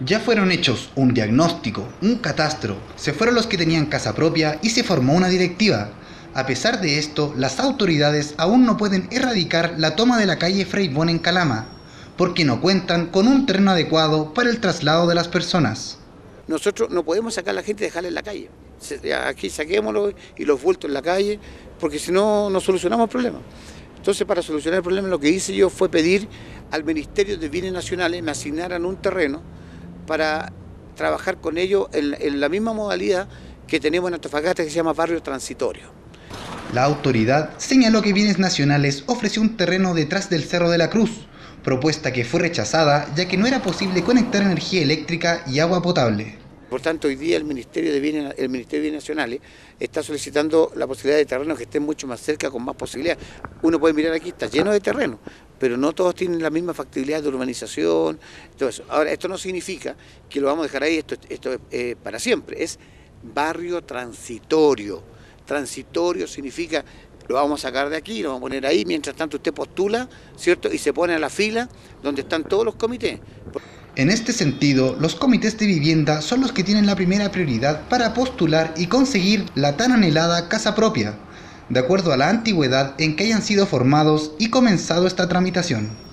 Ya fueron hechos un diagnóstico, un catastro, se fueron los que tenían casa propia y se formó una directiva. A pesar de esto, las autoridades aún no pueden erradicar la toma de la calle Freibón en Calama, porque no cuentan con un terreno adecuado para el traslado de las personas. Nosotros no podemos sacar a la gente y dejarla en la calle. Aquí saquémoslo y los vueltos en la calle, porque si no, no solucionamos el problema. Entonces, para solucionar el problema, lo que hice yo fue pedir al Ministerio de Bienes Nacionales me asignaran un terreno para trabajar con ellos en, la misma modalidad que tenemos en Antofagasta que se llama barrio transitorio. La autoridad señaló que Bienes Nacionales ofreció un terreno detrás del Cerro de la Cruz, propuesta que fue rechazada ya que no era posible conectar energía eléctrica y agua potable. Por tanto, hoy día el Ministerio de Bienes, el Ministerio de Bienes Nacionales está solicitando la posibilidad de terrenos que estén mucho más cerca, con más posibilidades. Uno puede mirar aquí, está lleno de terrenos, pero no todos tienen la misma factibilidad de urbanización, todo eso. Ahora, esto no significa que lo vamos a dejar ahí, esto, esto es eh, para siempre, es barrio transitorio. Transitorio significa lo vamos a sacar de aquí, lo vamos a poner ahí, mientras tanto usted postula, ¿cierto? Y se pone a la fila donde están todos los comités. En este sentido, los comités de vivienda son los que tienen la primera prioridad para postular y conseguir la tan anhelada casa propia, de acuerdo a la antigüedad en que hayan sido formados y comenzado esta tramitación.